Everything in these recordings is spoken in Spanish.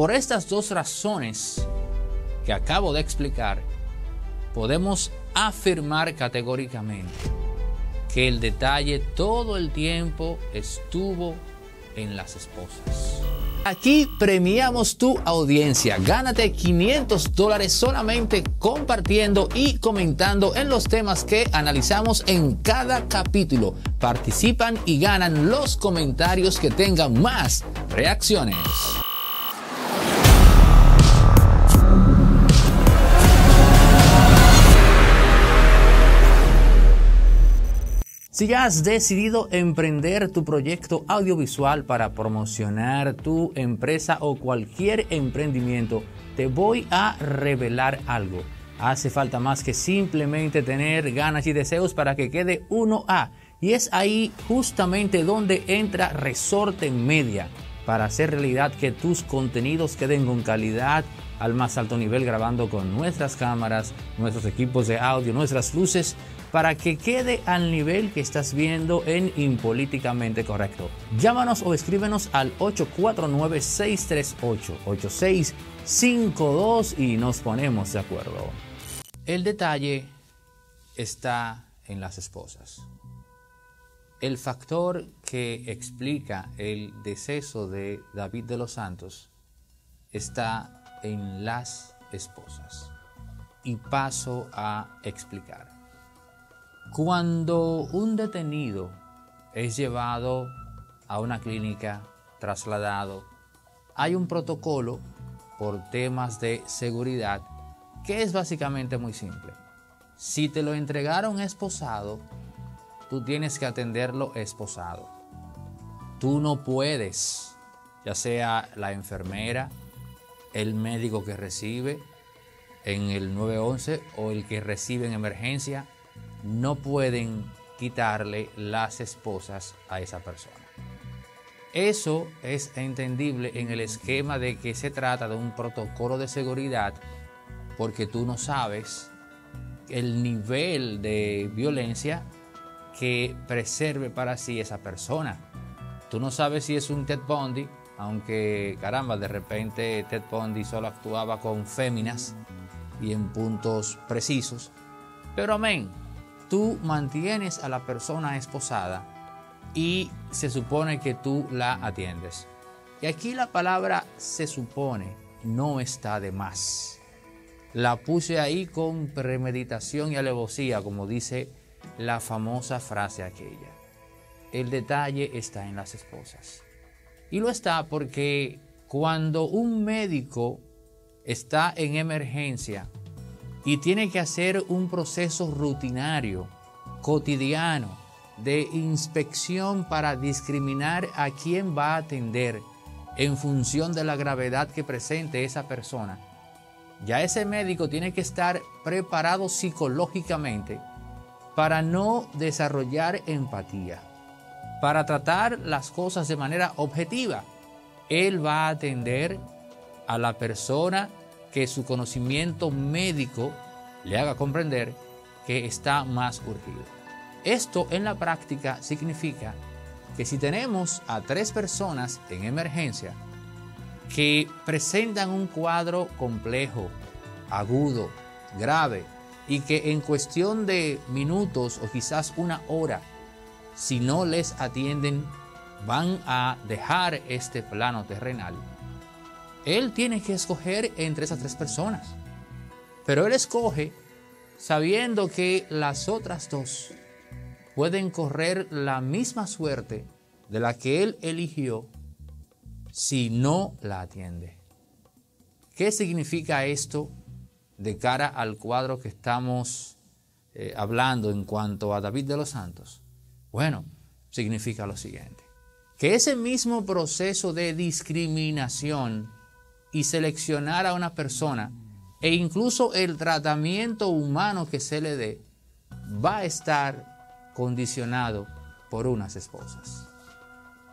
Por estas dos razones que acabo de explicar, podemos afirmar categóricamente que el detalle todo el tiempo estuvo en las esposas. Aquí premiamos tu audiencia. Gánate 500 dólares solamente compartiendo y comentando en los temas que analizamos en cada capítulo. Participan y ganan los comentarios que tengan más reacciones. Si ya has decidido emprender tu proyecto audiovisual para promocionar tu empresa o cualquier emprendimiento, te voy a revelar algo. Hace falta más que simplemente tener ganas y deseos para que quede 1A. Y es ahí justamente donde entra Resorte Media para hacer realidad que tus contenidos queden con calidad al más alto nivel grabando con nuestras cámaras, nuestros equipos de audio, nuestras luces para que quede al nivel que estás viendo en Impolíticamente Correcto. Llámanos o escríbenos al 849-638-8652 y nos ponemos de acuerdo. El detalle está en las esposas. El factor que explica el deceso de David de los Santos está en las esposas. Y paso a explicar. Cuando un detenido es llevado a una clínica, trasladado, hay un protocolo por temas de seguridad que es básicamente muy simple. Si te lo entregaron esposado, tú tienes que atenderlo esposado. Tú no puedes, ya sea la enfermera, el médico que recibe en el 911 o el que recibe en emergencia, no pueden quitarle las esposas a esa persona. Eso es entendible en el esquema de que se trata de un protocolo de seguridad porque tú no sabes el nivel de violencia que preserve para sí esa persona. Tú no sabes si es un Ted Bundy, aunque caramba, de repente Ted Bundy solo actuaba con féminas y en puntos precisos. Pero amén, tú mantienes a la persona esposada y se supone que tú la atiendes. Y aquí la palabra se supone no está de más. La puse ahí con premeditación y alevosía, como dice la famosa frase aquella. El detalle está en las esposas. Y lo está porque cuando un médico está en emergencia, y tiene que hacer un proceso rutinario, cotidiano, de inspección para discriminar a quién va a atender en función de la gravedad que presente esa persona. Ya ese médico tiene que estar preparado psicológicamente para no desarrollar empatía, para tratar las cosas de manera objetiva. Él va a atender a la persona que su conocimiento médico le haga comprender que está más urgido. Esto en la práctica significa que si tenemos a tres personas en emergencia que presentan un cuadro complejo, agudo, grave, y que en cuestión de minutos o quizás una hora, si no les atienden, van a dejar este plano terrenal él tiene que escoger entre esas tres personas. Pero Él escoge sabiendo que las otras dos pueden correr la misma suerte de la que Él eligió si no la atiende. ¿Qué significa esto de cara al cuadro que estamos eh, hablando en cuanto a David de los Santos? Bueno, significa lo siguiente, que ese mismo proceso de discriminación y seleccionar a una persona e incluso el tratamiento humano que se le dé va a estar condicionado por unas esposas.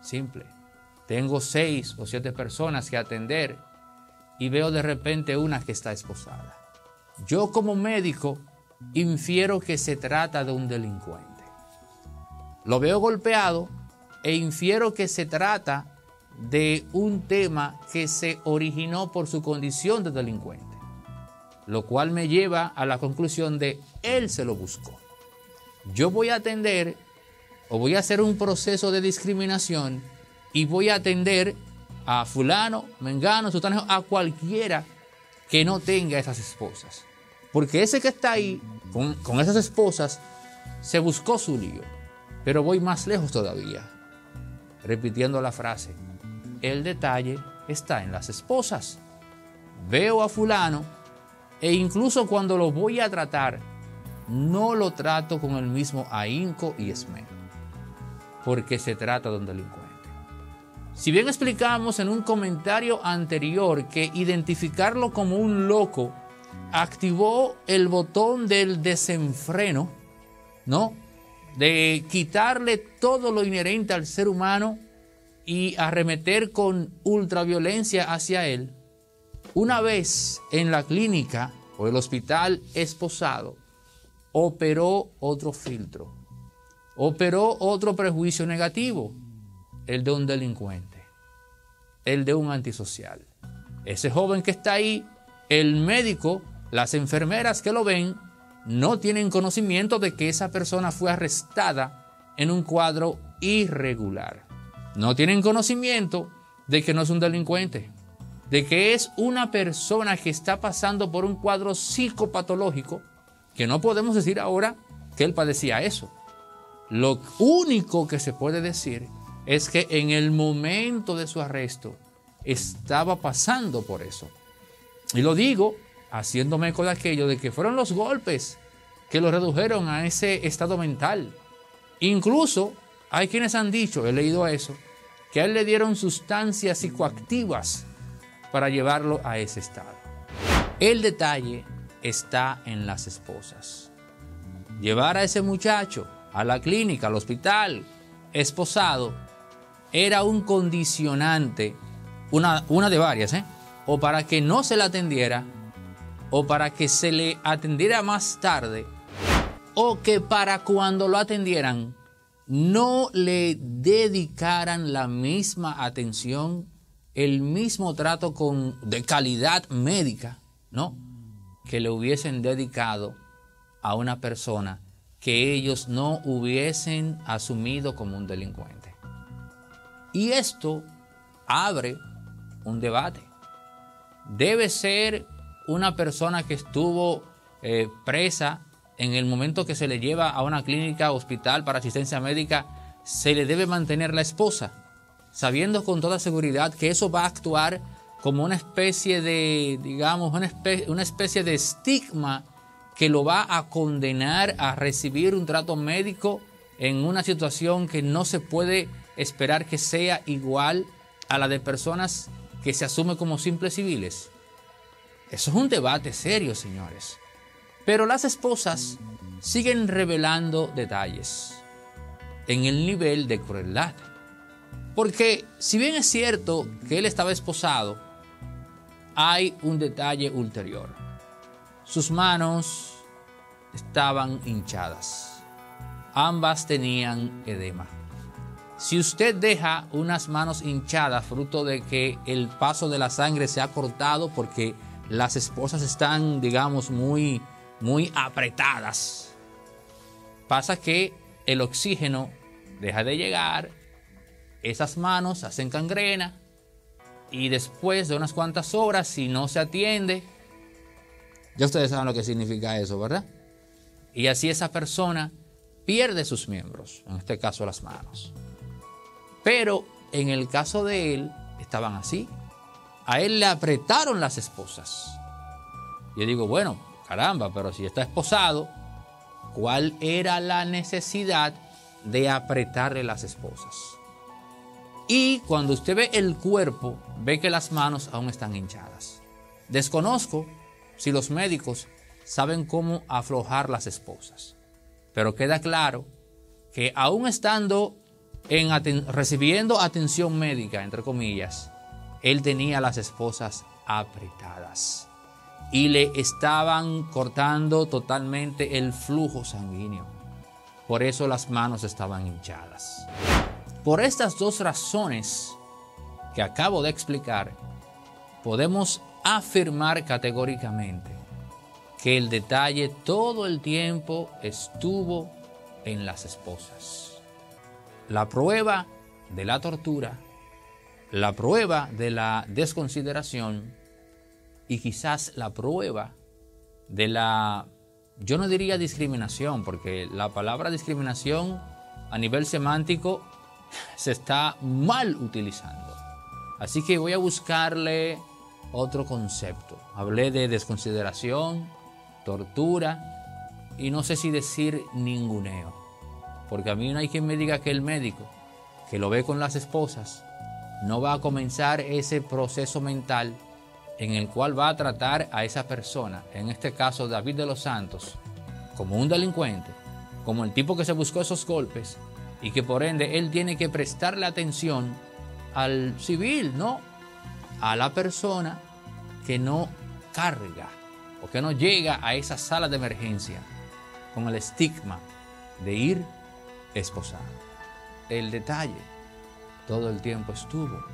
Simple. Tengo seis o siete personas que atender y veo de repente una que está esposada. Yo como médico infiero que se trata de un delincuente. Lo veo golpeado e infiero que se trata de un tema que se originó por su condición de delincuente, lo cual me lleva a la conclusión de él se lo buscó. Yo voy a atender o voy a hacer un proceso de discriminación y voy a atender a fulano, mengano, sutano, a cualquiera que no tenga esas esposas. Porque ese que está ahí con, con esas esposas se buscó su lío. Pero voy más lejos todavía. Repitiendo la frase, el detalle está en las esposas. Veo a fulano e incluso cuando lo voy a tratar, no lo trato con el mismo ahínco y esmero, porque se trata de un delincuente. Si bien explicamos en un comentario anterior que identificarlo como un loco activó el botón del desenfreno, ¿no? De quitarle todo lo inherente al ser humano y arremeter con ultraviolencia hacia él, una vez en la clínica o el hospital esposado, operó otro filtro, operó otro prejuicio negativo, el de un delincuente, el de un antisocial. Ese joven que está ahí, el médico, las enfermeras que lo ven, no tienen conocimiento de que esa persona fue arrestada en un cuadro irregular. No tienen conocimiento de que no es un delincuente, de que es una persona que está pasando por un cuadro psicopatológico, que no podemos decir ahora que él padecía eso. Lo único que se puede decir es que en el momento de su arresto estaba pasando por eso. Y lo digo haciéndome con aquello de que fueron los golpes que lo redujeron a ese estado mental. Incluso hay quienes han dicho, he leído eso, que a él le dieron sustancias psicoactivas para llevarlo a ese estado. El detalle está en las esposas. Llevar a ese muchacho a la clínica, al hospital, esposado, era un condicionante, una, una de varias, ¿eh? o para que no se le atendiera, o para que se le atendiera más tarde, o que para cuando lo atendieran no le dedicaran la misma atención, el mismo trato con, de calidad médica, ¿no? Que le hubiesen dedicado a una persona que ellos no hubiesen asumido como un delincuente. Y esto abre un debate. Debe ser una persona que estuvo eh, presa en el momento que se le lleva a una clínica hospital para asistencia médica, se le debe mantener la esposa, sabiendo con toda seguridad que eso va a actuar como una especie de, digamos, una especie, una especie de estigma que lo va a condenar a recibir un trato médico en una situación que no se puede esperar que sea igual a la de personas que se asume como simples civiles. Eso es un debate serio, señores. Pero las esposas siguen revelando detalles en el nivel de crueldad. Porque si bien es cierto que él estaba esposado, hay un detalle ulterior. Sus manos estaban hinchadas. Ambas tenían edema. Si usted deja unas manos hinchadas fruto de que el paso de la sangre se ha cortado porque las esposas están, digamos, muy muy apretadas, pasa que el oxígeno deja de llegar, esas manos hacen cangrena y después de unas cuantas horas, si no se atiende, ya ustedes saben lo que significa eso, ¿verdad? Y así esa persona pierde sus miembros, en este caso las manos. Pero en el caso de él, estaban así. A él le apretaron las esposas. Yo digo, bueno, Caramba, pero si está esposado, ¿cuál era la necesidad de apretarle las esposas? Y cuando usted ve el cuerpo, ve que las manos aún están hinchadas. Desconozco si los médicos saben cómo aflojar las esposas, pero queda claro que aún estando en recibiendo atención médica, entre comillas, él tenía las esposas apretadas y le estaban cortando totalmente el flujo sanguíneo. Por eso las manos estaban hinchadas. Por estas dos razones que acabo de explicar, podemos afirmar categóricamente que el detalle todo el tiempo estuvo en las esposas. La prueba de la tortura, la prueba de la desconsideración y quizás la prueba de la, yo no diría discriminación, porque la palabra discriminación a nivel semántico se está mal utilizando. Así que voy a buscarle otro concepto. Hablé de desconsideración, tortura y no sé si decir ninguneo. Porque a mí no hay quien me diga que el médico que lo ve con las esposas no va a comenzar ese proceso mental en el cual va a tratar a esa persona, en este caso David de los Santos, como un delincuente, como el tipo que se buscó esos golpes y que por ende él tiene que prestarle atención al civil, no a la persona que no carga o que no llega a esa sala de emergencia con el estigma de ir esposado. El detalle todo el tiempo estuvo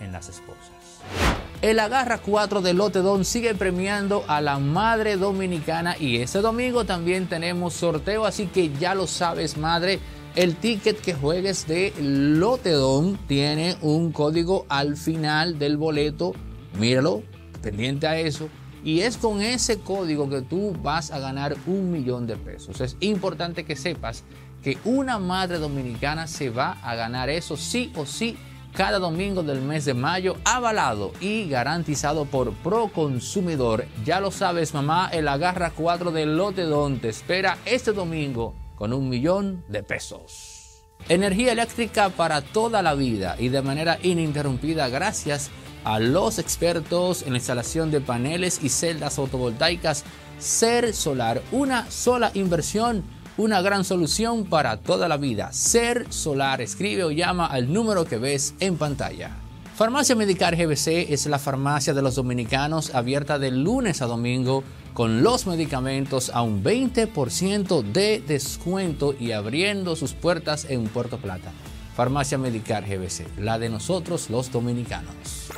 en las esposas. El Agarra 4 de Lotedón sigue premiando a la madre dominicana y ese domingo también tenemos sorteo, así que ya lo sabes, madre. El ticket que juegues de Lotedón tiene un código al final del boleto. Míralo, pendiente a eso. Y es con ese código que tú vas a ganar un millón de pesos. Es importante que sepas que una madre dominicana se va a ganar eso sí o sí cada domingo del mes de mayo, avalado y garantizado por Proconsumidor. Ya lo sabes, mamá, el agarra 4 del Lotedón te espera este domingo con un millón de pesos. Energía eléctrica para toda la vida y de manera ininterrumpida gracias a los expertos en la instalación de paneles y celdas fotovoltaicas Ser Solar. Una sola inversión una gran solución para toda la vida. Ser Solar. Escribe o llama al número que ves en pantalla. Farmacia Medicar GBC es la farmacia de los dominicanos abierta de lunes a domingo con los medicamentos a un 20% de descuento y abriendo sus puertas en Puerto Plata. Farmacia Medicar GBC, la de nosotros los dominicanos.